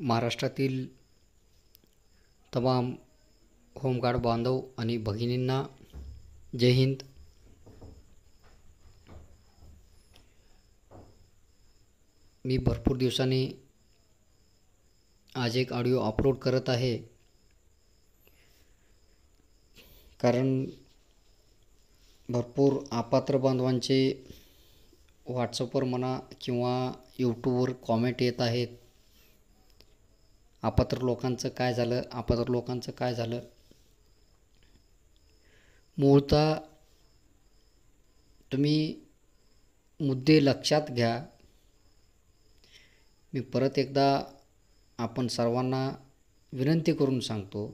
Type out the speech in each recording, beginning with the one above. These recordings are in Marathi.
महाराष्ट्रातील तमाम होमगार्ड बांधव आणि भगिनींना जय हिंद. मी भरपूर दिवसांनी आज एक ऑडिओ अपलोड करत आहे. कारण भरपूर अपात्र बांधवांचे व्हॉट्सअपवर म्हणा किंवा यूट्यूबवर कॉमेंट येत आहेत. अपात्र लोकांचं काय झालं? अपात्र लोकांचं काय झालं? मूळतः तुम्ही मुद्दे लक्षात घ्या. मी परत एकदा आपण सर्वांना विनंती करून सांगतो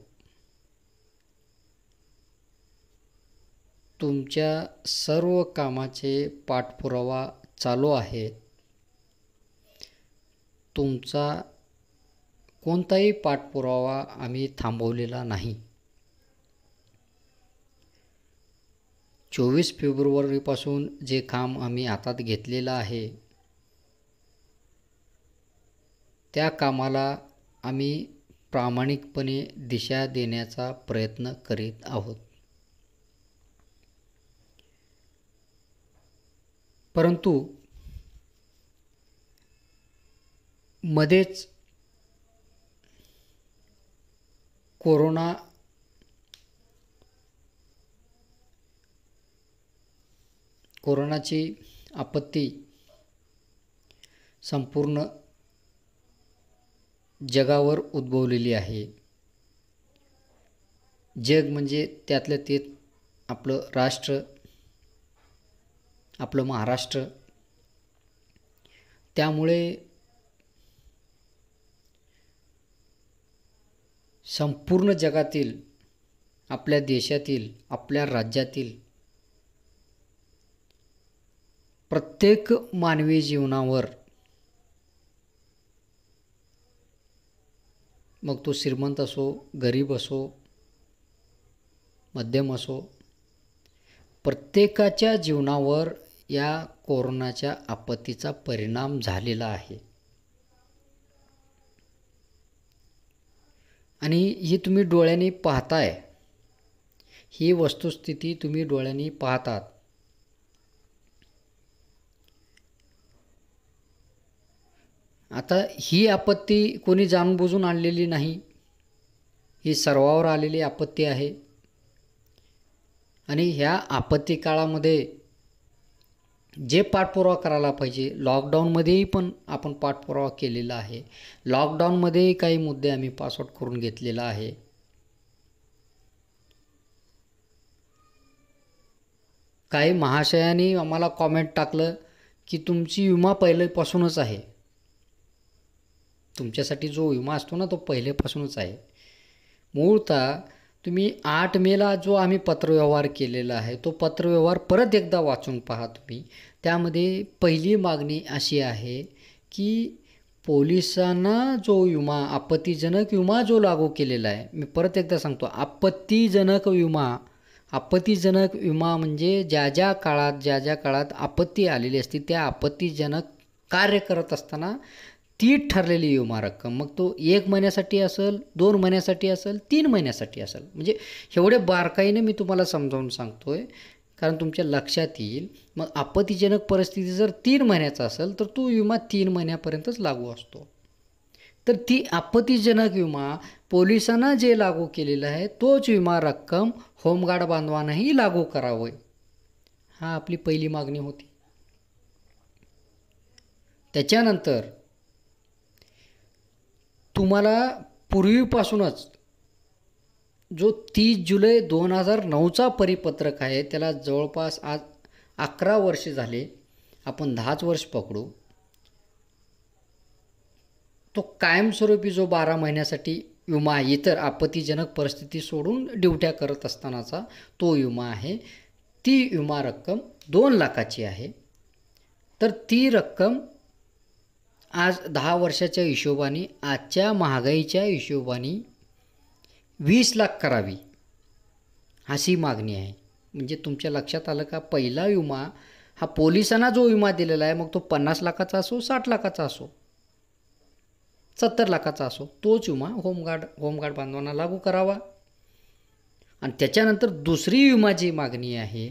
तुमच्या सर्व कामाचे पाठपुरावा चालू आहे तुमचा कोणताही पाठपुरावा आम्ही थांबवलेला नाही. चोवीस फेब्रुवारीपासून जे काम आम्ही हातात घेतलेलं आहे त्या कामाला आम्ही प्रामाणिकपणे दिशा देण्याचा प्रयत्न करीत आहोत. परंतु मध्येच कोरोना कोरोनाची आपत्ती संपूर्ण जगावर उद्भवलेली आहे. जग म्हणजे त्यातलं ते आपलं राष्ट्र आपलं महाराष्ट्र. त्यामुळे संपूर्ण जगातील आपल्या देशातील आपल्या राज्यातील प्रत्येक मानवी जीवनावर मग तो श्रीमंत असो गरीब असो मध्यम असो प्रत्येकाच्या जीवनावर या कोरोनाच्या आपत्तीचा परिणाम झालेला आहे. आणि ही तुम्ही डोळ्याने पाहताय. ही वस्तुस्थिती तुम्ही डोळ्यांनी पाहतात. आता ही आपत्ती कोणी जाणबुजून आणलेली नाही. ही सर्वावर आलेली आपत्ती आहे. आणि ह्या आपत्ती काळामध्ये जे पाठपुरावा करायला पाहिजे लॉकडाऊनमध्येही पण आपण पाठपुरावा केलेला आहे. लॉकडाऊनमध्येही काही मुद्दे आम्ही पासआउट करून घेतलेला आहे. काही महाशयांनी आम्हाला कॉमेंट टाकलं की तुमची विमा पहिल्यापासूनच आहे. तुमच्यासाठी जो विमा असतो ना तो पहिल्यापासूनच आहे. मूळतः तुम्ही आठ मेला जो आम्ही पत्रव्यवहार केलेला आहे तो पत्रव्यवहार परत एकदा वाचून पहा तुम्ही. त्यामध्ये पहिली मागणी अशी आहे की पोलिसांना जो विमा आपत्तीजनक विमा जो लागू केलेला आहे मी परत एकदा सांगतो आपत्तीजनक विमा आपत्तीजनक विमा म्हणजे ज्या ज्या काळात ज्या ज्या काळात आपत्ती आलेली असते त्या आपत्तीजनक कार्य करत असताना ती ठरलेली विमा रक्कम मग तो एक महिन्यासाठी असेल दोन महिन्यासाठी असेल तीन महिन्यासाठी असेल. म्हणजे एवढे बारकाईने मी तुम्हाला समजावून सांगतो आहे कारण तुमच्या लक्षात येईल. मग आपत्तीजनक परिस्थिती जर तीन महिन्याचा असेल तर तो विमा तीन महिन्यापर्यंतच लागू असतो. तर ती आपत्तीजनक विमा पोलिसांना जे लागू केलेलं आहे तोच विमा रक्कम होमगार्ड बांधवांनाही लागू करावं. हा आपली पहिली मागणी होती. त्याच्यानंतर तुम्हाला पूर्वीपासूनच जो तीस जुलै दोन हजार नऊचा परिपत्रक आहे त्याला जवळपास आज अकरा वर्ष झाले आपण दहाच वर्ष पकडू. तो कायमस्वरूपी जो बारा महिन्यासाठी विमा इतर आपत्तीजनक परिस्थिती सोडून ड्युट्या करत असतानाचा तो विमा आहे. ती विमा रक्कम दोन लाखाची आहे. तर ती रक्कम आज दहा वर्षाच्या हिशोबाने आजच्या महागाईच्या हिशोबाने वीस लाख करावी अशी मागणी आहे. म्हणजे तुमच्या लक्षात आलं का पहिला विमा हा पोलिसांना जो विमा दिलेला आहे मग तो पन्नास लाखाचा असो साठ लाखाचा असो सत्तर लाखाचा असो तोच विमा होमगार्ड होमगार्ड बांधवांना लागू करावा. आणि त्याच्यानंतर दुसरी विमाची मागणी आहे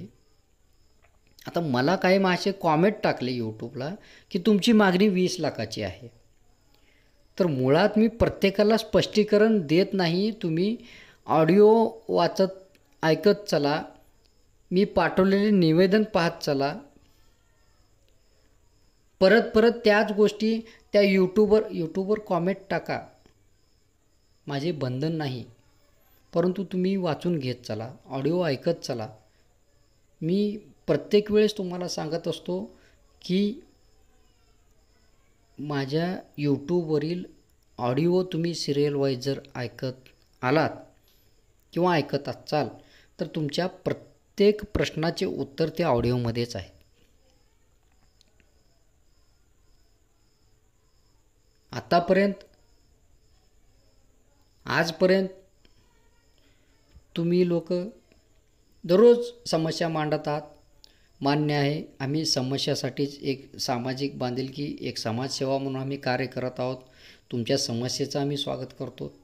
आता मला काही मासे कॉमेंट टाकले यूट्यूबला की तुमची मागणी वीस लाखाची आहे. तर मुळात मी प्रत्येकाला स्पष्टीकरण देत नाही तुम्ही ऑडिओ वाचत ऐकत चला. मी पाठवलेले निवेदन पाहत चला. परत परत त्याच गोष्टी त्या यूट्यूबवर यूट्यूबवर कॉमेंट टाका. माझे बंधन नाही. परंतु तुम्ही वाचून घेत चला ऑडिओ ऐकत चला. मी प्रत्येक वेळेस तुम्हाला सांगत असतो की माझ्या यूट्यूबवरील ऑडिओ तुम्ही सिरियल वाईज जर ऐकत आलात किंवा ऐकत असाल तर तुमच्या प्रत्येक प्रश्नाचे उत्तर त्या ऑडिओमध्येच आहे. आतापर्यंत आजपर्यंत तुम्ही लोक दररोज समस्या मांडत आहात मान्य आहे. आम्ही समस्यासाठीच एक सामाजिक बांधिलकी एक समाजसेवा म्हणून आम्ही कार्य करत आहोत. तुमच्या समस्येचं आम्ही स्वागत करतो.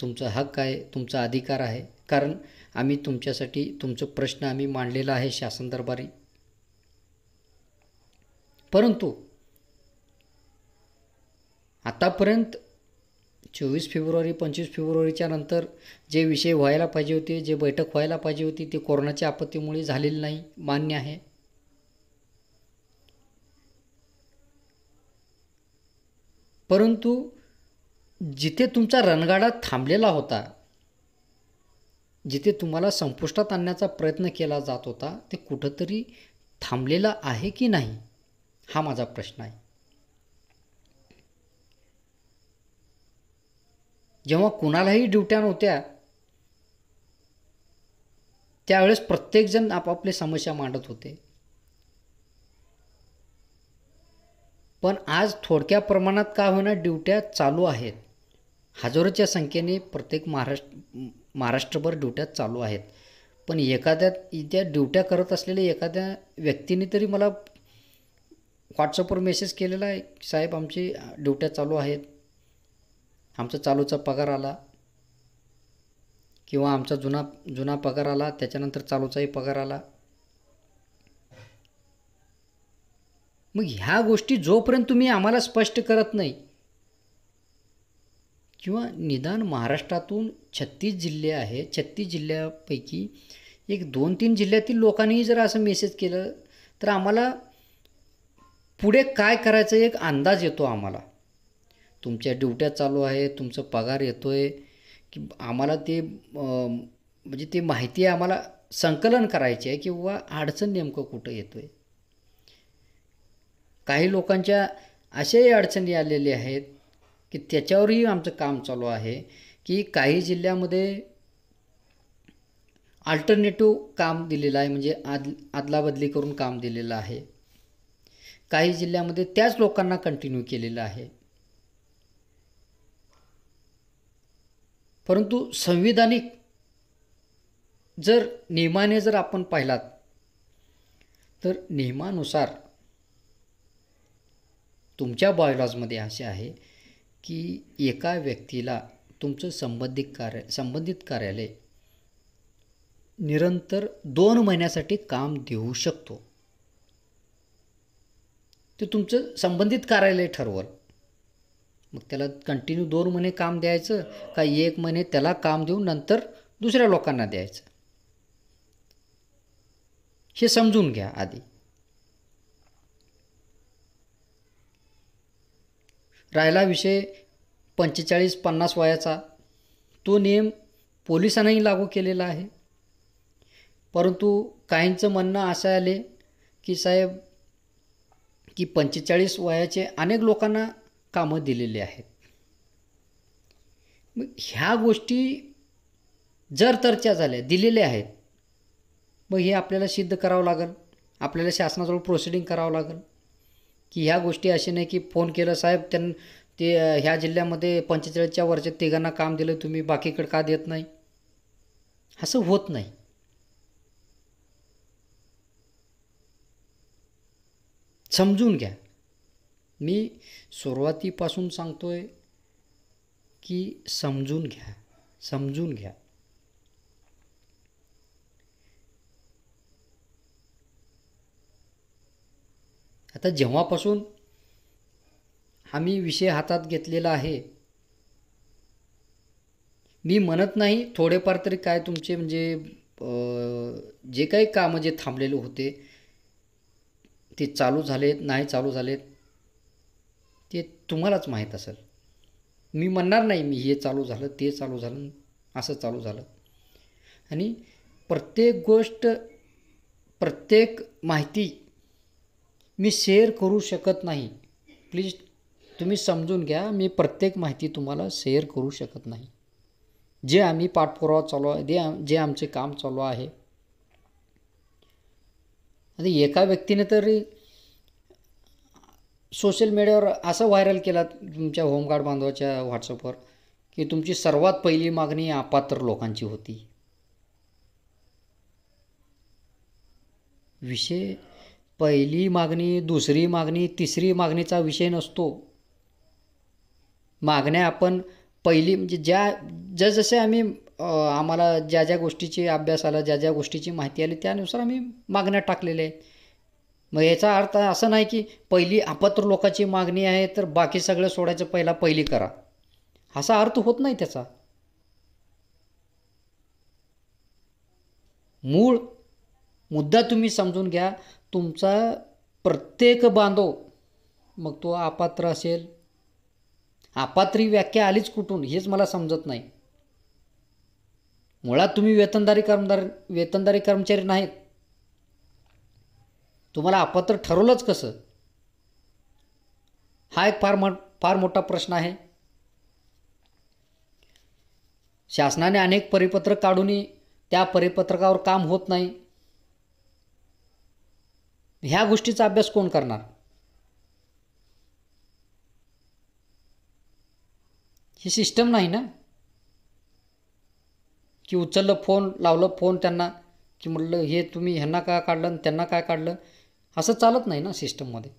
तुमचा हक्क आहे तुमचा अधिकार आहे. कारण आम्ही तुमच्यासाठी तुमचं प्रश्न आम्ही मांडलेला आहे शासन दरबारी. परंतु आतापर्यंत चोवीस फेब्रुवारी पंचवीस फेब्रुवारीच्या नंतर जे विषय व्हायला पाहिजे होते जे बैठक व्हायला पाहिजे होती ते कोरोनाच्या आपत्तीमुळे झालेली नाही मान्य आहे. परंतु जिथे तुमचा रणगाडा थांबलेला होता जिथे तुम्हाला संपुष्टात आणण्याचा प्रयत्न केला जात होता ते कुठंतरी थांबलेला आहे की नाही हा माझा प्रश्न आहे. जेव्हा कुणालाही ड्युट्या नव्हत्या त्यावेळेस प्रत्येकजण आपापली समस्या मांडत होते. पण आज थोडक्या प्रमाणात का होईना ड्युट्या चालू आहेत. हजारोच्या संख्येने प्रत्येक महाराष्ट्र महाराष्ट्रभर ड्युट्या चालू आहेत. पण एखाद्या त्या ड्युट्या करत असलेल्या एखाद्या व्यक्तीने तरी मला व्हॉट्सअपवर मेसेज केलेला आहे साहेब आमची ड्युट्या चालू आहेत. आमचा चालूचा पगार आला किंवा आमचा जुना जुना पगार आला त्याच्यानंतर चालूचाही पगार आला. मग ह्या गोष्टी जोपर्यंत तुम्ही आम्हाला स्पष्ट करत नाही किंवा निदान महाराष्ट्रातून छत्तीस जिल्हे आहे छत्तीस जिल्ह्यापैकी एक दोन तीन जिल्ह्यातील लोकांनीही जर असं मेसेज केलं तर आम्हाला पुढे काय करायचं एक अंदाज येतो आम्हाला. तुमच्या ड्युट्या चालू आहे तुमचं पगार येतो आहे की आम्हाला ते म्हणजे ती माहिती आम्हाला संकलन करायची आहे किंवा अडचण नेमकं कुठं येतो आहे काही लोकांच्या अशाही अडचणी आलेल्या आहेत की त्याच्यावरही आमचं काम चालू आहे की काही जिल्ह्यामध्ये अल्टरनेटिव्ह काम दिलेलं आहे म्हणजे आद आदलाबदली करून काम दिलेलं आहे. काही जिल्ह्यामध्ये त्याच लोकांना कंटिन्यू केलेलं आहे. परंतु संविधानिक जर नियमाने जर आपण पाहिलात तर नियमानुसार तुमच्या बॉयलॉजमध्ये असे आहे की एका व्यक्तीला तुमचं संबंधित कार्य संबंधित कार्यालय निरंतर दोन महिन्यासाठी काम देऊ शकतो. ते तुमचं संबंधित कार्यालय ठरवल. मग त्याला कंटिन्यू दोन महिने काम द्यायचं का एक महिने त्याला काम देऊन नंतर दुसऱ्या लोकांना द्यायचं. हे समजून घ्या आधी. राहिला विषय पंचेचाळीस पन्नास वयाचा. तो नियम पोलिसांनाही लागू केलेला आहे. परंतु काहींचं म्हणणं असं आले की साहेब की पंचेचाळीस वयाचे अनेक लोकांना कामं दिलेली आहेत. मग ह्या गोष्टी जर तरच्या झाल्या दिलेल्या आहेत मग हे आपल्याला सिद्ध करावं लागेल. आपल्याला शासनाजवळ प्रोसिडिंग करावं लागेल. की ह्या गोष्टी असे नाही की फोन केलं साहेब त्यां ते ह्या जिल्ह्यामध्ये पंचेचाळीसच्या वर्षात तिघांना काम दिलं तुम्ही बाकीकडे का देत नाही? असं होत नाही. समजून घ्या. मी सुरुवातीपासून सांगतोय की समजून घ्या समजून घ्या. आता जेव्हापासून आम्ही विषय हातात घेतलेला आहे मी म्हणत नाही थोडेफार तरी काय तुमचे म्हणजे जे काही कामं जे थांबलेले होते ते चालू झालेत नाही चालू झालेत. ते तुम्हालाच माहीत असेल. मी म्हणणार नाही मी हे चालू झालं ते चालू झालं असं चालू झालं. आणि प्रत्येक गोष्ट प्रत्येक माहिती मी शेअर करू शकत नाही. प्लीज तुम्ही समजून घ्या मी प्रत्येक माहिती तुम्हाला शेअर करू शकत नाही. जे आम्ही पाठपुरावा चालू आहे जे जे आमचे काम चालू आहे. आता एका व्यक्तीने तरी सोशल मीडियावर असं व्हायरल केला तुमच्या होमगार्ड बांधवाच्या व्हॉट्सअपवर की तुमची सर्वात पहिली मागणी अपात्र लोकांची होती. विषय पहिली मागणी दुसरी मागणी तिसरी मागणीचा विषय नसतो. मागण्या आपण पहिली म्हणजे ज्या जसजसे आम्ही आम्हाला ज्या ज्या गोष्टीची अभ्यास आला ज्या ज्या गोष्टीची माहिती आली त्यानुसार आम्ही मागण्या टाकलेल्या आहेत. मग याचा अर्थ असं नाही की पहिली अपात्र लोकांची मागणी आहे तर बाकी सगळं सोडायचं पहिला पहिली करा. असा अर्थ होत नाही त्याचा. मूळ मुद्दा तुम्ही समजून घ्या. तुमचा प्रत्येक बांधव मग तो अपात्र असेल. अपात्री व्याख्या आलीच कुठून हेच मला समजत नाही. मुळात तुम्ही वेतनदारी कर्मदार वेतनदारी कर्मचारी नाहीत. तुम्हाला अपात्र ठरवलंच कसं? हा एक फार मो फार मोठा प्रश्न आहे. शासनाने अनेक परिपत्रक काढूनही त्या परिपत्रकावर काम होत नाही. ह्या गोष्टीचा अभ्यास कोण करणार? ही सिस्टम नाही ना? की उचललं फोन लावलं फोन त्यांना की म्हटलं हे तुम्ही ह्यांना काय काढलं आणि त्यांना काय काढलं? असं चालत नाही ना सिस्टममध्ये.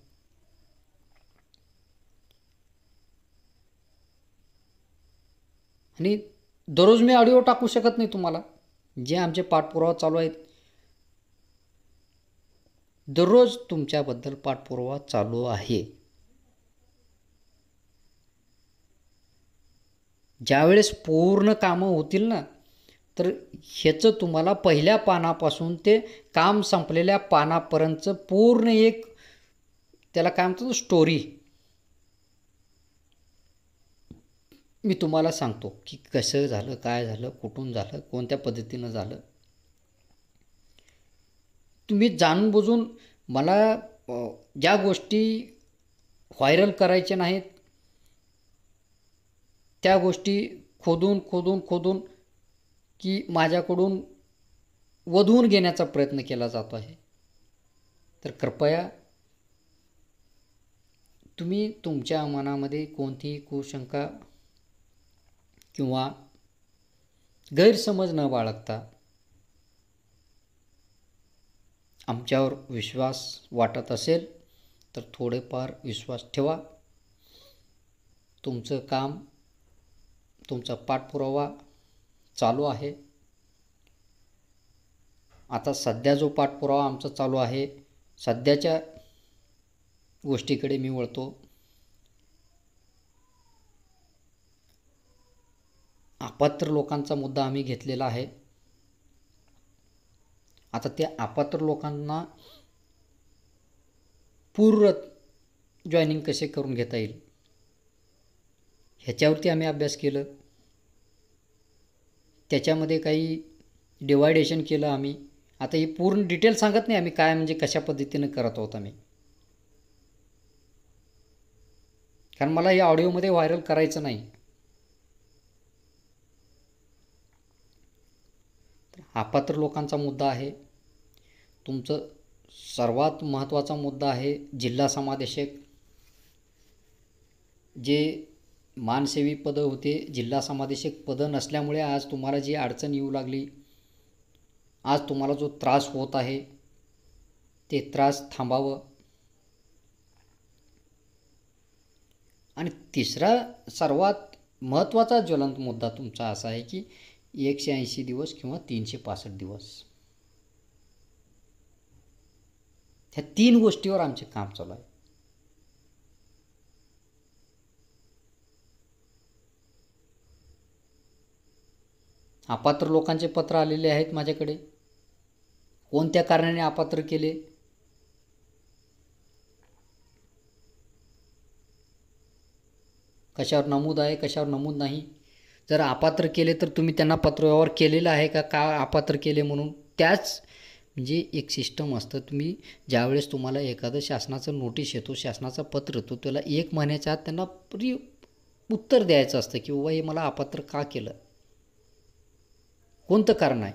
आणि दररोज मी ऑडिओ टाकू शकत नाही तुम्हाला. जे आमचे पाठपुरावा चालू आहेत. दररोज तुमच्याबद्दल पाठपुरावा चालू आहे. ज्यावेळेस पूर्ण कामं होतील ना तर ह्याचं तुम्हाला पहिल्या पानापासून ते काम संपलेल्या पानापर्यंतचं पूर्ण एक त्याला काय म्हणतात स्टोरी मी तुम्हाला सांगतो की कसं झालं काय झालं कुठून झालं कोणत्या पद्धतीनं झालं. तुम्ही जाणून बुजून मला ज्या गोष्टी व्हायरल करायच्या नाहीत त्या गोष्टी खोदून खोदून खोदून की माझ्याकडून वधवून घेण्याचा प्रयत्न केला जातो आहे. तर कृपया तुम्ही तुमच्या मनामध्ये कोणतीही कुशंका किंवा गैरसमज न बाळगता आमच्यावर विश्वास वाटत असेल तर थोडेफार विश्वास ठेवा. तुमचं काम तुमचा पाठपुरावा चालू आहे. आता सध्या जो पाठपुरावा आमचा चालू आहे सध्याच्या गोष्टीकडे मी वळतो. अपात्र लोकांचा मुद्दा आम्ही घेतलेला आहे. आता त्या अपात्र लोकांना पूर्ण जॉईनिंग कसे करून घेता येईल? ह्याच्यावरती आम्ही अभ्यास केलं. त्याच्यामध्ये काही डिवायडेशन केलं आम्ही. आता हे पूर्ण डिटेल सांगत नाही आम्ही काय म्हणजे कशा पद्धतीनं करत आहोत आम्ही. कारण मला या ऑडिओमध्ये व्हायरल करायचं नाही. अपात्र लोकांचा मुद्दा आहे. तुमचं सर्वात महत्त्वाचा मुद्दा आहे जिल्हा समादेशक. जे मानसेवी पदं होते जिल्हा समादेशक पदं नसल्यामुळे आज तुम्हाला जी अडचण येऊ लागली आज तुम्हाला जो त्रास होत आहे ते त्रास थांबावं. आणि तिसरा सर्वात महत्त्वाचा ज्वलंत मुद्दा तुमचा असा आहे की एकशे ऐंशी दिवस किंवा तीनशे पासष्ट दिवस. ह्या तीन गोष्टीवर आमचे काम चालू आहे. अपात्र लोकांचे पत्र आलेले आहेत माझ्याकडे. कोणत्या कारणाने अपात्र केले? कशावर नमूद आहे कशावर नमूद नाही? जर अपात्र केले तर तुम्ही त्यांना पत्रव्यवहार केलेला आहे का? का अपात्र केले म्हणून? त्याच म्हणजे एक सिस्टम असतं. तुम्ही ज्यावेळेस तुम्हाला एखादं शासनाचं नोटीस येतो शासनाचं पत्र येतो त्याला एक महिन्याच्या आत त्यांना प्री उत्तर द्यायचं असतं की बाबा हे मला अपात्र का केलं? कोणतं कारण आहे?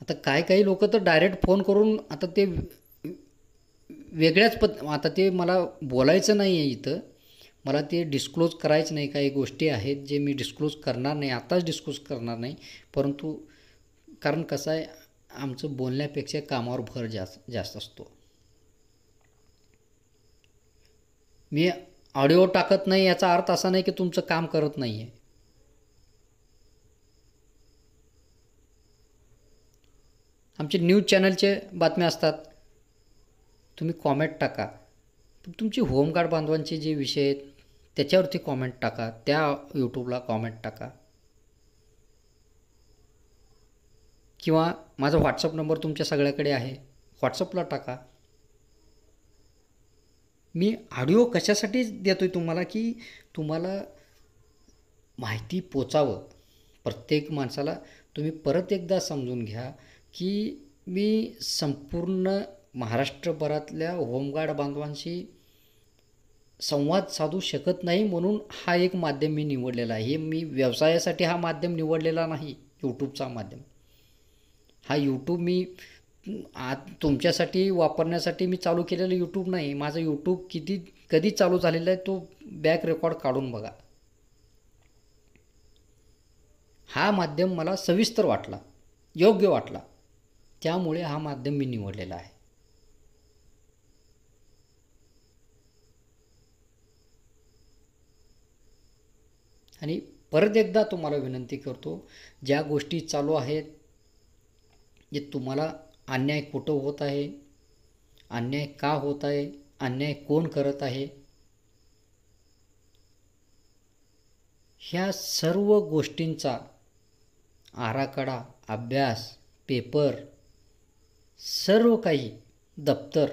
आता काय काही लोक तर डायरेक्ट फोन करून आता ते वेगळ्याच पद आता ते मला बोलायचं नाही आहे इथं. मला ते डिस्क्लोज करायचं नाही. काही गोष्टी आहेत जे मी डिस्क्लोज करणार नाही. आताच डिस्क्लोज करणार नाही. परंतु कारण कसं आहे आमचं बोलण्यापेक्षा कामावर भर जास्त जास्त असतो. मी ऑडिओ टाकत नाही याचा अर्थ असा नाही की तुमचं काम करत नाही आहे आमचे न्यूज चॅनलचे बातम्या असतात. तुम्ही कॉमेंट टाका. तुमची होमगार्ड बांधवांचे जे विषय आहेत त्याच्यावरती कॉमेंट टाका. त्या यूट्यूबला कॉमेंट टाका. किंवा माझा व्हॉट्सअप नंबर तुमच्या सगळ्याकडे आहे. व्हॉट्सअपला टाका. मी ऑडिओ कशासाठी देतो आहे तुम्हाला की तुम्हाला माहिती पोचावं? प्रत्येक माणसाला तुम्ही परत एकदा समजून घ्या की मी संपूर्ण महाराष्ट्रभरातल्या होमगार्ड बांधवांशी संवाद साधू शकत नाही म्हणून हा एक माध्यम मी निवडलेला आहे. हे मी व्यवसायासाठी हा माध्यम निवडलेला नाही यूट्यूबचा माध्यम. हा यूट्यूब मी आज तुमच्यासाठी वापरण्यासाठी मी चालू केलेलं यूट्यूब नाही. माझं यूट्यूब किती कधी चालू झालेला आहे तो बॅक रेकॉर्ड काढून बघा. हा माध्यम मला सविस्तर वाटला योग्य वाटला. त्यामुळे हा माध्यम मी निवडलेला आहे. आणि परत एकदा तुम्हाला विनंती करतो ज्या गोष्टी चालू आहेत जे तुम्हाला अन्याय कुठं होत आहे? अन्याय का होत आहे? अन्याय कोण करत आहे? ह्या सर्व गोष्टींचा आराखडा अभ्यास पेपर सर्व काही दप्तर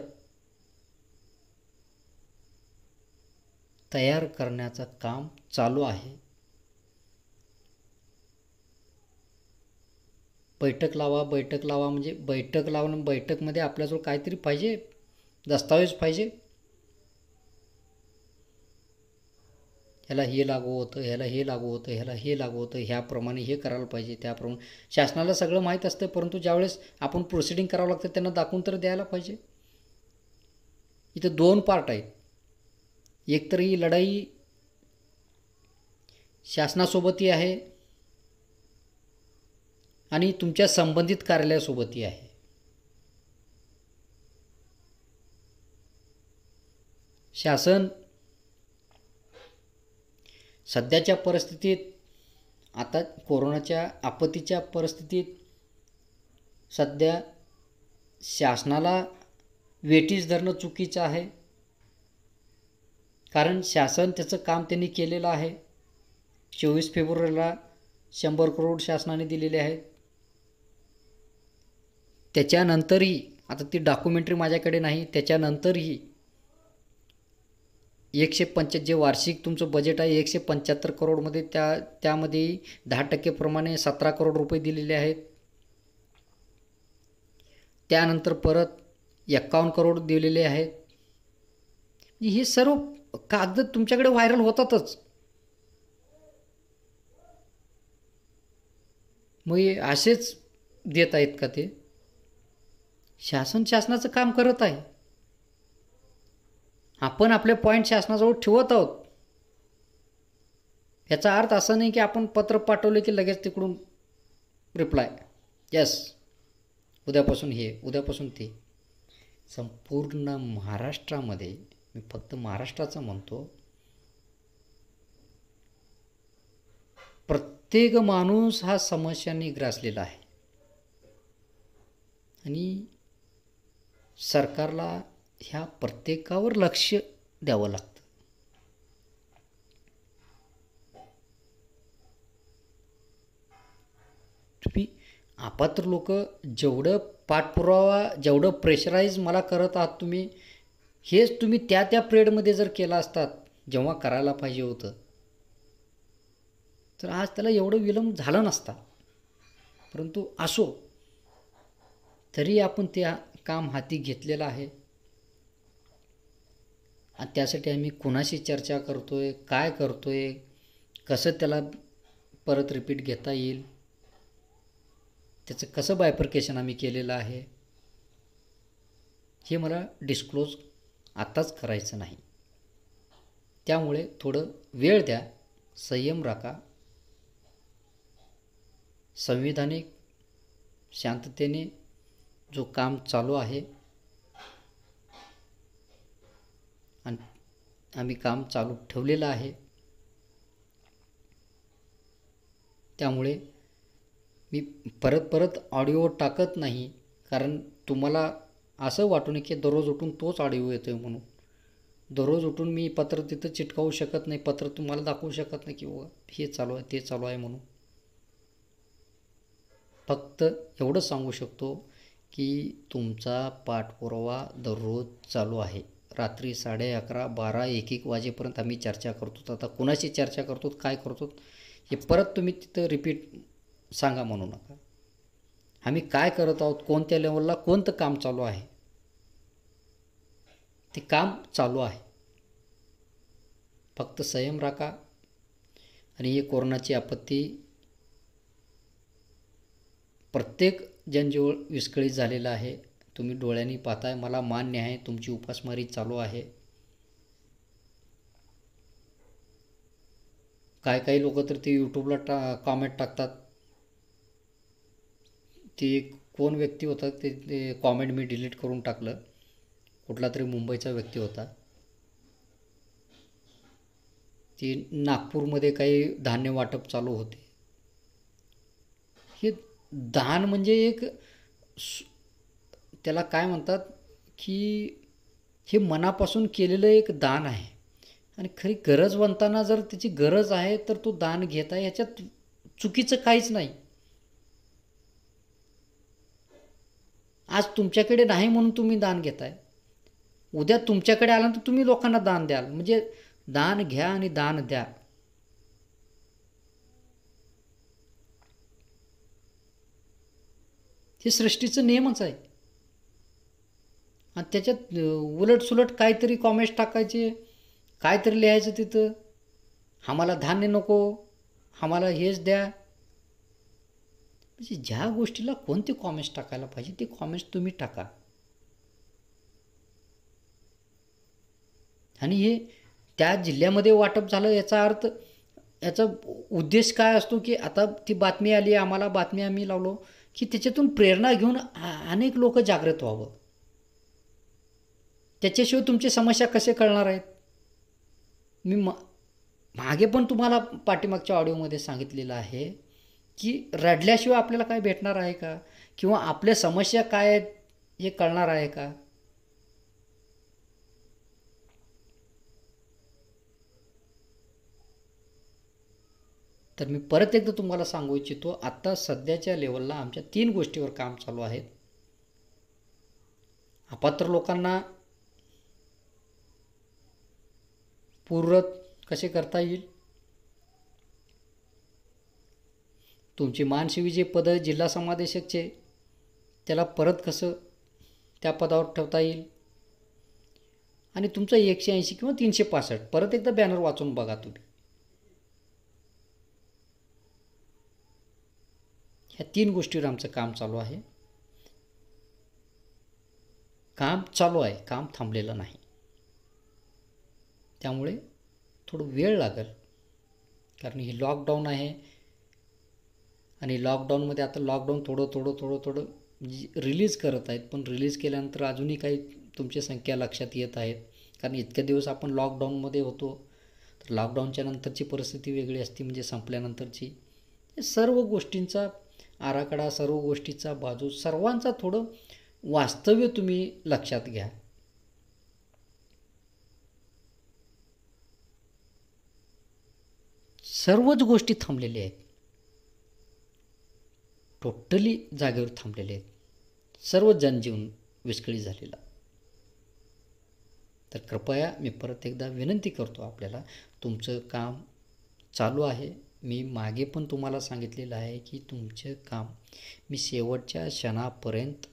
तयार करण्याचं काम चालू आहे. बैठक लावा बैठक लावा म्हणजे बैठक लावून बैठकमध्ये आपल्याजवळ काहीतरी पाहिजे दस्तावेज पाहिजे. ह्याला हे लागू होतं ह्याला हे लागू होतं ह्याला हे लागू होतं ह्याप्रमाणे हे करायला पाहिजे त्याप्रमाणे. शासनाला सगळं माहीत असतं परंतु ज्यावेळेस आपण प्रोसिडिंग करावं लागतं त्यांना दाखवून तर द्यायला पाहिजे. इथं दोन पार्ट आहेत. एक तर ही लढाई शासनासोबतही आहे आणि तुमच्या संबंधित कार्यालयासोबतही आहे. शासन सध्याच्या परिस्थितीत आता कोरोनाच्या आपत्तीच्या परिस्थितीत सध्या शासनाला वेटीस धरणं चुकीचं आहे. कारण शासन त्याचं काम त्यांनी केलेलं आहे. चोवीस फेब्रुवारीला शंभर करोड शासनाने दिलेले आहेत. त्याच्यानंतरही आता ती डॉक्युमेंटरी माझ्याकडे नाही त्याच्यानंतरही एकशे पंच्या जे वार्षिक तुमचं बजेट आहे एकशे पंच्याहत्तर करोडमध्ये त्या त्यामध्ये दहा टक्केप्रमाणे सतरा करोड रुपये दिलेले आहेत. त्यानंतर परत एक्कावन्न करोड दिलेले आहेत. हे सर्व कागद तुमच्याकडे व्हायरल होतातच. मग हे असेच देत आहेत का ते? शासन शासनाचं काम करत आहे. आपण आपले पॉईंट शासनाजवळ ठेवत आहोत. याचा अर्थ असा नाही की आपण पत्र पाठवले की लगेच तिकडून रिप्लाय यस उद्यापासून हे उद्यापासून ते. संपूर्ण महाराष्ट्रामध्ये मी फक्त महाराष्ट्राचं म्हणतो प्रत्येक माणूस हा समस्यांनी ग्रासलेला आहे. आणि सरकारला ह्या प्रत्येकावर लक्ष द्यावं लागतं. तुम्ही अपात्र लोक जेवढं पाठपुरावा जेवढं प्रेशराईज मला करत आहात तुम्ही हेच तुम्ही त्या त्या पिरियडमध्ये जर केला असतात जेव्हा करायला पाहिजे होतं तर आज त्याला एवढं विलंब झाला नसता. परंतु असो तरी आपण त्या काम हाती घेतलेलं आहे. आणि त्यासाठी आम्ही कुणाशी चर्चा करतो आहे काय करतो आहे कसं त्याला परत रिपीट घेता येईल त्याचं कसं बायफर्केशन आम्ही केलेलं आहे हे मला डिस्क्लोज आत्ताच करायचं नाही. त्यामुळे थोडं वेळ द्या संयम राखा. संविधानिक शांततेने जो काम चालू आहे आणि आम्ही काम चालू ठेवलेलं आहे त्यामुळे मी परत परत ऑडिओ टाकत नाही कारण तुम्हाला असं वाटू नये की दररोज उठून तोच ऑडिओ येतो आहे म्हणून. दररोज उठून मी पत्र तिथं चिटकावू शकत नाही पत्र तुम्हाला दाखवू शकत नाही की बाबा हे चालू आहे ते चालू आहे म्हणून. फक्त एवढंच सांगू शकतो की तुमचा पाठपुरावा दररोज चालू आहे. रात्री साडे अकरा बारा एक एक वाजेपर्यंत आम्ही चर्चा करतो. आता कुणाशी चर्चा करतो काय करतो? हे परत तुम्ही तिथं रिपीट सांगा म्हणू नका. आम्ही काय करत आहोत? कोणत्या लेवलला कोणतं काम चालू आहे? ते काम चालू आहे. फक्त संयम राखा आणि ही कोरोनाची आपत्ती प्रत्येक जनजीवळ विस्कळीत झालेलं आहे. तुम्ही डोळ्यांनी पाहताय मला मान्य आहे तुमची उपासमारी चालू आहे. काय काही लोक तर ते यूट्यूबला टा कॉमेंट टाकतात. ते कोण व्यक्ती होता ते ते कॉमेंट मी डिलीट करून टाकलं. कुठला तरी मुंबईचा व्यक्ती होता. ती नागपूरमध्ये काही धान्य वाटप चालू होते. हे दान म्हणजे एक त्याला काय म्हणतात की हे मनापासून केलेलं एक दान आहे. आणि खरी गरजवंतांना जर त्याची गरज आहे तर तो दान घेत आहे. ह्याच्यात चुकीचं काहीच नाही. आज तुमच्याकडे नाही म्हणून तुम्ही दान घेताय. उद्या तुमच्याकडे आल्यानंतर तुम्ही लोकांना दान द्याल. म्हणजे दान घ्या आणि दान द्या. हे सृष्टीचं नियमच आहे. आणि त्याच्यात उलट सुलट काहीतरी कॉमेंट्स टाकायचे काहीतरी लिहायचं तिथं. आम्हाला धान्य नको आम्हाला हेच द्या. म्हणजे ज्या गोष्टीला कोणते कॉमेंट्स टाकायला पाहिजे ते कॉमेंट्स तुम्ही टाका. आणि हे त्या जिल्ह्यामध्ये वाटप झालं याचा अर्थ याचा उद्देश काय असतो की आता ती बातमी आली आम्हाला बातमी आम्ही लावलो. की त्याच्यातून प्रेरणा घेऊन अनेक लोक जागृत व्हावं. त्याच्याशिवाय तुमची समस्या कसे कळणार आहेत? मी मा मागे पण तुम्हाला पाठीमागच्या ऑडिओमध्ये सांगितलेलं आहे की रडल्याशिवाय आपल्याला काय भेटणार आहे का? किंवा आपल्या समस्या काय आहेत हे कळणार आहे का? तर मी परत एकदा तुम्हाला सांगू इच्छितो आत्ता सध्याच्या लेवलला आमच्या तीन गोष्टीवर काम चालू आहेत. अपात्र लोकांना पूर्वत कसे करता येईल? तुमची मानशिवी जे पद जिल्हा समादेशकचे त्याला परत कसं त्या पदावर ठेवता येईल? आणि तुमचं एकशे ऐंशी किंवा तीनशे पासष्ट परत एकदा बॅनर वाचून बघा तुम्ही. ह्या तीन गोष्टीवर आमचं काम चालू आहे. काम चालू आहे काम थांबलेलं नाही. त्यामुळे थोडं वेळ लागेल. कारण हे लॉकडाऊन आहे. आणि लॉकडाऊनमध्ये आता लॉकडाऊन थोडं थोडं थोडं थोडं रिलीज करत आहेत. पण रिलीज केल्यानंतर अजूनही काही तुमची संख्या लक्षात येत आहेत. कारण इतके दिवस आपण लॉकडाऊनमध्ये होतो. तर लॉकडाऊनच्या नंतरची परिस्थिती वेगळी असते. म्हणजे संपल्यानंतरची. सर्व गोष्टींचा आराखडा सर्व गोष्टीचा बाजू सर्वांचा थोडं वास्तव्य तुम्ही लक्षात घ्या. सर्वच गोष्टी थांबलेल्या आहेत. टोटली जागेवर थांबलेले आहेत. सर्व जनजीवन विस्कळीत झालेलं. तर कृपया मी परत एकदा विनंती करतो आपल्याला तुमचं काम चालू आहे. मी मागे पण तुम्हाला सांगितलेलं आहे की तुमचं काम मी शेवटच्या क्षणापर्यंत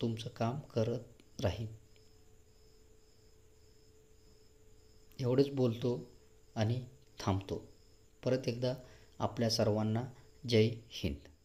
तुमचं काम करत राहीन. एवढंच बोलतो आणि थांबतो. परत एकदा आपल्या सर्वांना जय हिंद.